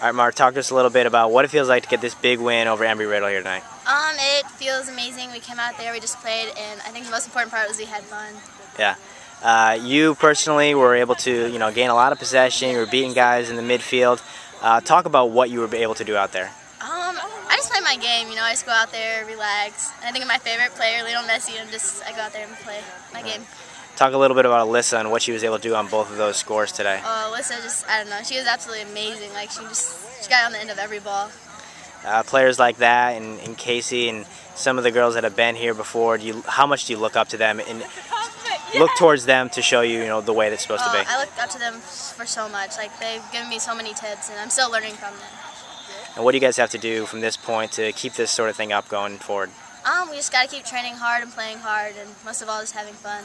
All right, Mara, talk to us a little bit about what it feels like to get this big win over Embry-Riddle here tonight. Um, it feels amazing. We came out there, we just played, and I think the most important part was we had fun. Yeah. Uh, you personally were able to, you know, gain a lot of possession. You were beating guys in the midfield. Uh, talk about what you were able to do out there. Um, I just play my game. You know, I just go out there, relax. I think of my favorite player, Lionel Messi, and just I go out there and play my game. Talk a little bit about Alyssa and what she was able to do on both of those scores today. Oh, Alyssa just, I don't know, she was absolutely amazing. Like, she just, she got on the end of every ball. Uh, players like that and, and, Casey and some of the girls that have been here before, do you, how much do you look up to them and look towards them to show you, you know, the way that's supposed oh, to be? I look up to them for so much. Like, they've given me so many tips, and I'm still learning from them. And what do you guys have to do from this point to keep this sort of thing up going forward? Um, we just got to keep training hard and playing hard, and most of all, just having fun.